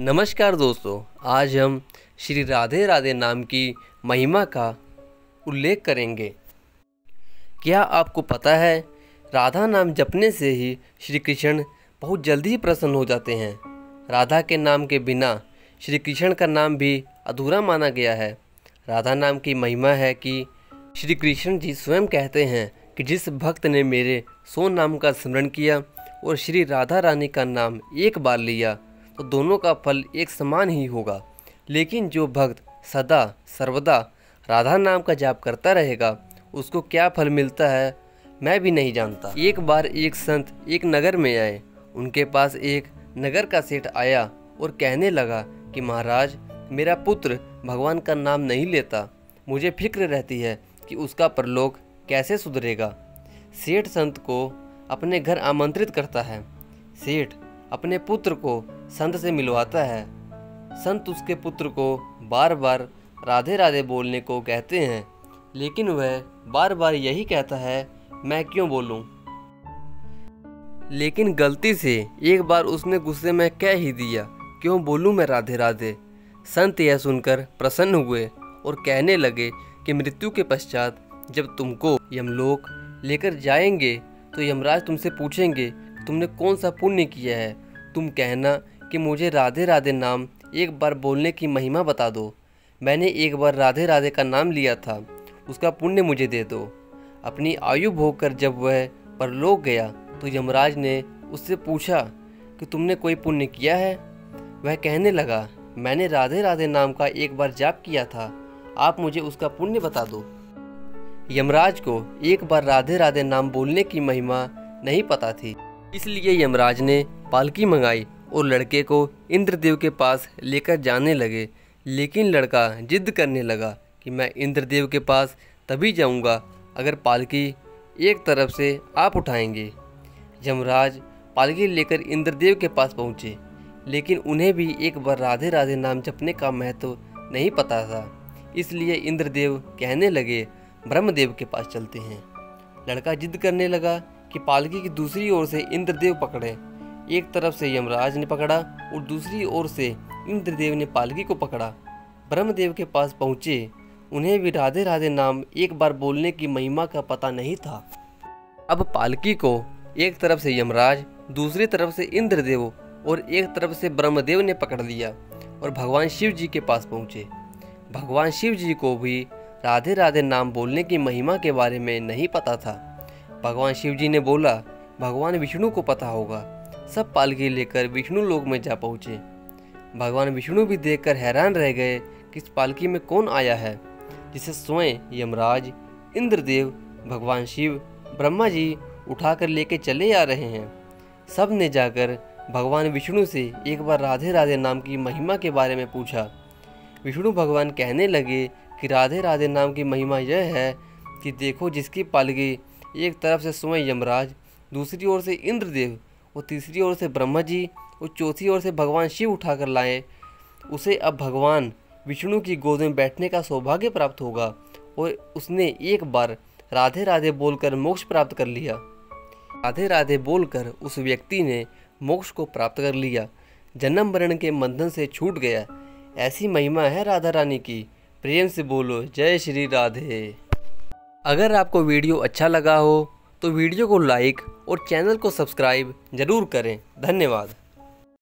नमस्कार दोस्तों, आज हम श्री राधे राधे नाम की महिमा का उल्लेख करेंगे। क्या आपको पता है, राधा नाम जपने से ही श्री कृष्ण बहुत जल्दी ही प्रसन्न हो जाते हैं। राधा के नाम के बिना श्री कृष्ण का नाम भी अधूरा माना गया है। राधा नाम की महिमा है कि श्री कृष्ण जी स्वयं कहते हैं कि जिस भक्त ने मेरे सो नाम का स्मरण किया और श्री राधा रानी का नाम एक बार लिया तो दोनों का फल एक समान ही होगा। लेकिन जो भक्त सदा, सर्वदा राधा नाम का जाप करता रहेगा, उसको क्या फल मिलता है, मैं भी नहीं जानता। एक बार एक संत एक नगर में आए। उनके पास एक नगर का सेठ आया और कहने लगा कि, महाराज, मेरा पुत्र भगवान का नाम नहीं लेता। मुझे फ़िक्र रहती है कि उसका परलोक कैसे सुधरेगा। सेठ संत को अपने घर आमंत्रित करता है। सेठ अपने पुत्र को संत से मिलवाता है। संत उसके पुत्र को बार बार राधे राधे बोलने को कहते हैं, लेकिन वह बार बार यही कहता है, मैं क्यों बोलूँ? लेकिन गलती से एक बार उसने गुस्से में कह ही दिया, क्यों बोलूँ मैं राधे राधे संत यह सुनकर प्रसन्न हुए और कहने लगे कि मृत्यु के पश्चात जब तुमको यमलोक लेकर जाएँगे तो यमराज तुमसे पूछेंगे, तुमने कौन सा पुण्य किया है? तुम कहना कि मुझे राधे राधे नाम, एक बार बोलने की महिमा बता दो। मैंने एक बार राधे राधे का नाम लिया था, उसका पुण्य मुझे दे दो। अपनी आयु भोग कर जब वह परलोक गया तो यमराज ने उससे पूछा कि तुमने कोई पुण्य किया है? वह कहने लगा, मैंने राधे राधे नाम का एक बार जाप किया था, आप मुझे उसका पुण्य बता दो। यमराज को एक बार राधे राधे नाम बोलने की महिमा नहीं पता थी, इसलिए यमराज ने पालकी मंगाई और लड़के को इंद्रदेव के पास लेकर जाने लगे। लेकिन लड़का जिद करने लगा कि मैं इंद्रदेव के पास तभी जाऊँगा अगर पालकी एक तरफ़ से आप उठाएँगे। यमराज पालकी लेकर इंद्रदेव के पास पहुँचे, लेकिन उन्हें भी एक बार राधे राधे नाम जपने का महत्व नहीं पता था। इसलिए इंद्रदेव कहने लगे, ब्रह्मदेव के पास चलते हैं। लड़का जिद करने लगा कि पालकी की दूसरी ओर से इंद्रदेव पकड़े। एक तरफ़ से यमराज ने पकड़ा और दूसरी ओर से इंद्रदेव ने पालकी को पकड़ा। ब्रह्मदेव के पास पहुँचे। उन्हें भी राधे राधे नाम एक बार बोलने की महिमा का पता नहीं था। अब पालकी को एक तरफ़ से यमराज, दूसरी तरफ़ से इंद्रदेव और एक तरफ़ से ब्रह्मदेव ने पकड़ लिया और भगवान शिव जी के पास पहुँचे। भगवान शिव जी को भी राधे राधे नाम बोलने की महिमा के बारे में नहीं पता था। भगवान शिव जी ने बोला, भगवान विष्णु को पता होगा। सब पालकी लेकर विष्णु लोक में जा पहुँचे। भगवान विष्णु भी देखकर हैरान रह गए कि इस पालकी में कौन आया है, जिसे स्वयं यमराज, इंद्रदेव, भगवान शिव, ब्रह्मा जी उठाकर लेके चले आ रहे हैं। सबने जाकर भगवान विष्णु से एक बार राधे राधे नाम की महिमा के बारे में पूछा। विष्णु भगवान कहने लगे कि राधे राधे नाम की महिमा यह है कि देखो जिसकी पालकी एक तरफ़ से स्वयं यमराज, दूसरी ओर से इंद्रदेव और तीसरी ओर से ब्रह्मा जी और चौथी ओर से भगवान शिव उठाकर लाए। उसे अब भगवान विष्णु की गोद में बैठने का सौभाग्य प्राप्त होगा और उसने एक बार राधे राधे बोलकर मोक्ष प्राप्त कर लिया। राधे राधे बोलकर उस व्यक्ति ने मोक्ष को प्राप्त कर लिया। जन्म मरण के बंधन से छूट गया। ऐसी महिमा है राधा रानी की। प्रेम से बोलो, जय श्री राधे। अगर आपको वीडियो अच्छा लगा हो तो वीडियो को लाइक और चैनल को सब्सक्राइब ज़रूर करें। धन्यवाद।